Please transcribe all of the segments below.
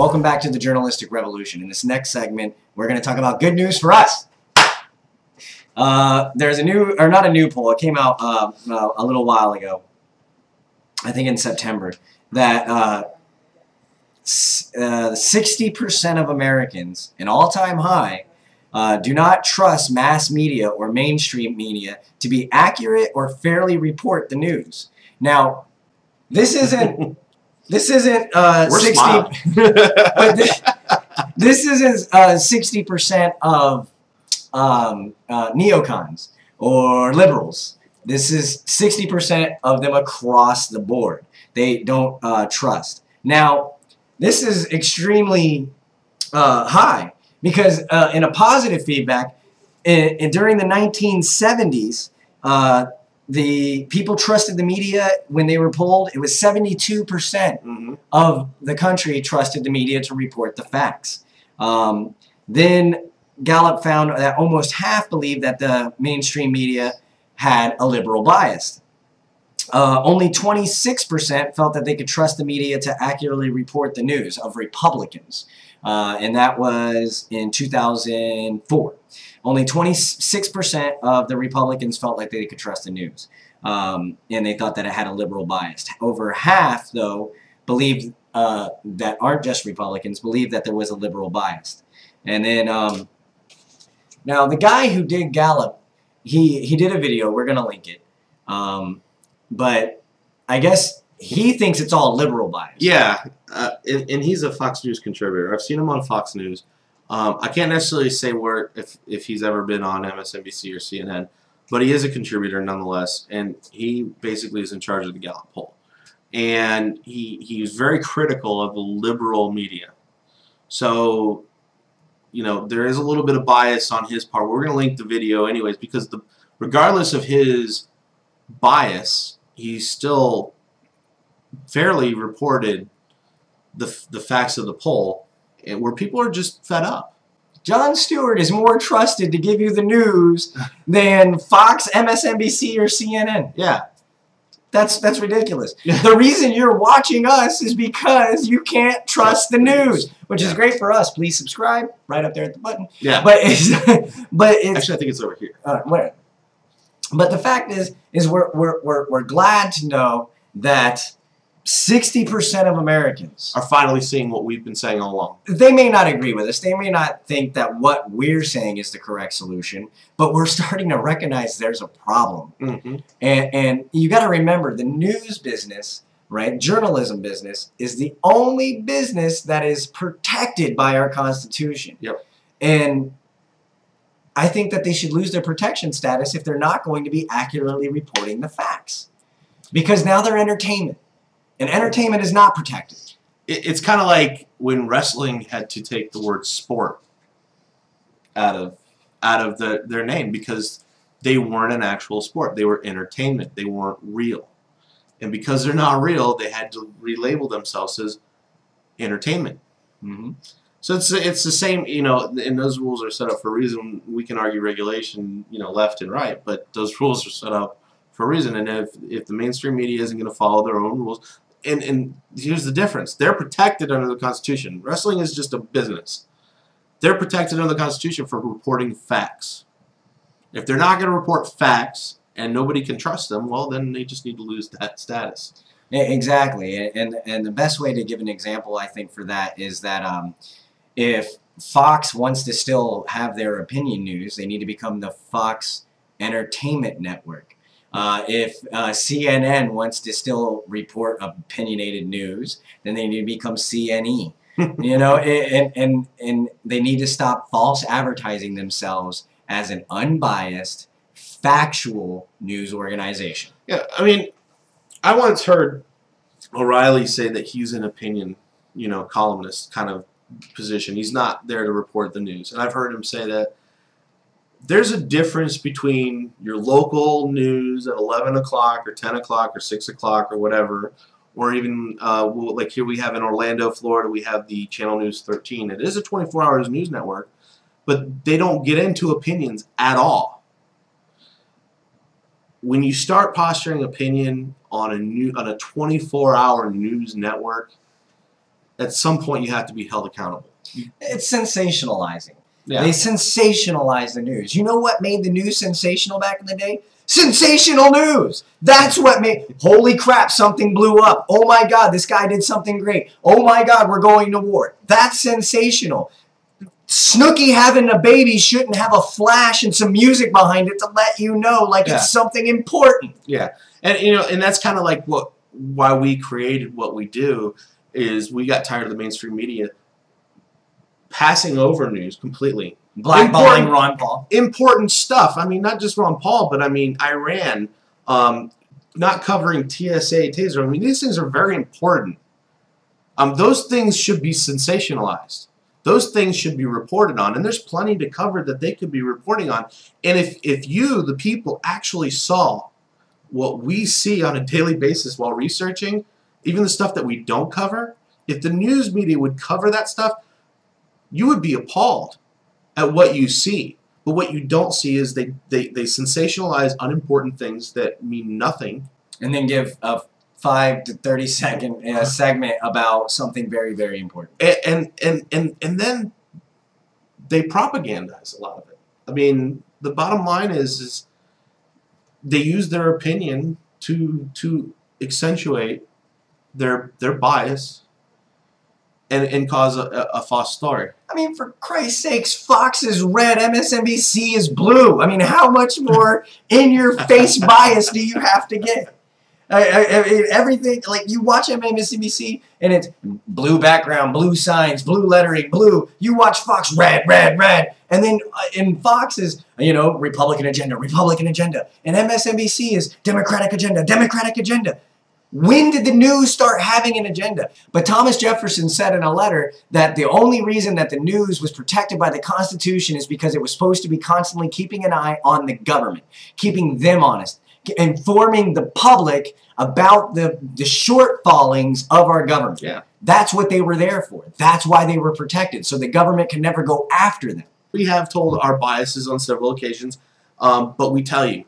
welcome back to the journalistic revolution. In this next segment, we're going to talk about good news for us. Uh, there's a new, or not a new poll, it came out uh, uh, a little while ago, I think in September, that uh, 60% uh, of Americans, an all-time high, uh, do not trust mass media or mainstream media to be accurate or fairly report the news. Now, this isn't this isn't uh, We're 60 but this, this isn't uh, 60% of um, uh, neocons or liberals. This is 60% of them across the board. They don't uh, trust. Now, this is extremely uh, high because uh, in a positive feedback, in, in, during the 1970s, uh, the people trusted the media when they were polled. It was 72% mm -hmm. of the country trusted the media to report the facts. Um, then Gallup found that almost half believed that the mainstream media had a liberal bias. Uh, only 26% felt that they could trust the media to accurately report the news of Republicans uh, and that was in 2004. Only 26% of the Republicans felt like they could trust the news, um, and they thought that it had a liberal bias. Over half, though, believed uh, that aren't just Republicans believed that there was a liberal bias. And then, um, now the guy who did Gallup, he he did a video. We're gonna link it, um, but I guess he thinks it's all liberal bias. Yeah, uh, and, and, he's a Fox News contributor. I've seen him on Fox News. Um, I can't necessarily say where if if he's ever been on MSNBC or CNN, but he is a contributor nonetheless, and he basically is in charge of the Gallup poll. And he he's very critical of the liberal media. So, you know, there is a little bit of bias on his part. We're going to link the video anyways because the regardless of his bias, he's still fairly reported the, the facts of the poll where people are just fed up. Jon Stewart is more trusted to give you the news than Fox, MSNBC, or CNN. Yeah. That's that's ridiculous. the reason you're watching us is because you can't trust the news, which yeah. is great for us. Please subscribe right up there at the button. Yeah. But it's but it's, actually I think it's over here. Uh, where? But the fact is is we're we're we're, we're glad to know that 60% of Americans are finally seeing what we've been saying all along. They may not agree with us. They may not think that what we're saying is the correct solution, but we're starting to recognize there's a problem. Mm -hmm. And, and you got to remember the news business, right, journalism business, is the only business that is protected by our Constitution. Yep. And I think that they should lose their protection status if they're not going to be accurately reporting the facts. Because now they're entertainment. And entertainment is not protected. It's kind of like when wrestling had to take the word sport out of out of the, their name because they weren't an actual sport. They were entertainment. They weren't real. And because they're not real, they had to relabel themselves as entertainment. Mm -hmm. So it's it's the same, you know, and those rules are set up for a reason. We can argue regulation, you know, left and right, but those rules are set up for a reason. And if if the mainstream media isn't going to follow their own rules, and, and here's the difference. They're protected under the Constitution. Wrestling is just a business. They're protected under the Constitution for reporting facts. If they're not going to report facts and nobody can trust them, well, then they just need to lose that status. Exactly. And, and the best way to give an example, I think, for that is that um, if Fox wants to still have their opinion news, they need to become the Fox Entertainment Network. Uh, if uh, CNN wants to still report opinionated news, then they need to become CNE. you know, and, and, and they need to stop false advertising themselves as an unbiased, factual news organization. Yeah, I mean, I once heard O'Reilly say that he's an opinion, you know, columnist kind of position. He's not there to report the news. And I've heard him say that there's a difference between your local news at 11 o'clock or 10 o'clock or 6 o'clock or whatever, or even uh, like here we have in Orlando, Florida, we have the Channel News 13. It is a 24 hours news network, but they don't get into opinions at all. When you start posturing opinion on a new on a 24 hour news network, at some point you have to be held accountable. It's sensationalizing. Yeah. They sensationalize the news. You know what made the news sensational back in the day? Sensational news. That's what made. Holy crap! Something blew up. Oh my God! This guy did something great. Oh my God! We're going to war. That's sensational. Snooki having a baby shouldn't have a flash and some music behind it to let you know, like Yeah. it's something important. Yeah, and you know, and that's kind of like what why we created what we do is we got tired of the mainstream media passing over news completely. Blackballing Important. Ron Paul. Important stuff. I mean, not just Ron Paul, but I mean Iran, um, not covering TSA, Taser. I mean, these things are very important. Um, those things should be sensationalized. Those things should be reported on, and there's plenty to cover that they could be reporting on. And if if you, the people, actually saw what we see on a daily basis while researching, even the stuff that we don't cover, if the news media would cover that stuff, you would be appalled at what you see. But what you don't see is they, they, they sensationalize unimportant things that mean nothing. and then give a five to thirty second uh, segment about something very very important. And, and, and, and, and then they propagandize a lot of it. I mean, the bottom line is, is they use their opinion to, to accentuate their, their bias and, and cause a, a, false story. I mean, for Christ's sakes, Fox is red, MSNBC is blue. I mean, how much more in your face bias do you have to get? I, I, I mean, everything like you watch MSNBC and it's blue background, blue signs, blue lettering, blue. You watch Fox, red, red, red, and then uh, in Fox is you know Republican agenda, Republican agenda, and MSNBC is Democratic agenda, Democratic agenda. When did the news start having an agenda? But Thomas Jefferson said in a letter that the only reason that the news was protected by the Constitution is because it was supposed to be constantly keeping an eye on the government, keeping them honest, informing the public about the, the shortfallings of our government. Yeah. That's what they were there for. That's why they were protected, so the government can never go after them. we have told our biases on several occasions, um, but we tell you,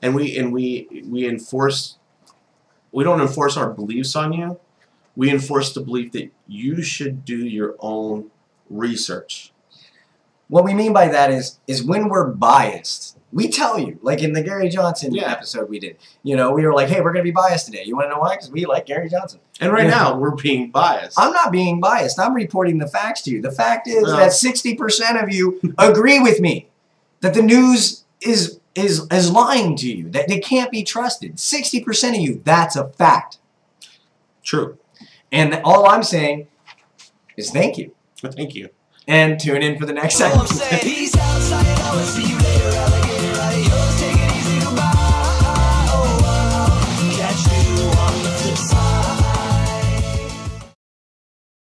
and we and we we enforce. We don't enforce our beliefs on you. We enforce the belief that you should do your own research. What we mean by that is is when we're biased, we tell you. Like in the Gary Johnson Yeah. episode we did, you know, we were like, "Hey, we're going to be biased today." You want to know why? Because we like Gary Johnson. And right Yeah. now we're being biased. I'm not being biased. I'm reporting the facts to you. The fact is Well- that 60% of you agree with me that the news is is is lying to you. That they can't be trusted. 60% of you, that's a fact. True. And all I'm saying is thank you Thank you. and tune in for the next All I'm segment.